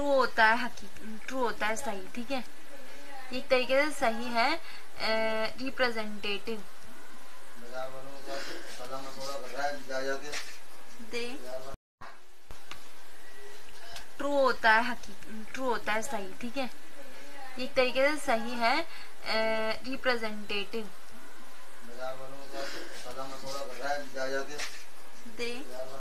True होता है true होता है, सही, ठीक है? एक तरीके से सही है रिप्रेजेंटेटिव दे। ट्रू होता है ट्रू होता है, सही, ठीक है? एक तरीके से सही है रिप्रेजेंटेटिव दे।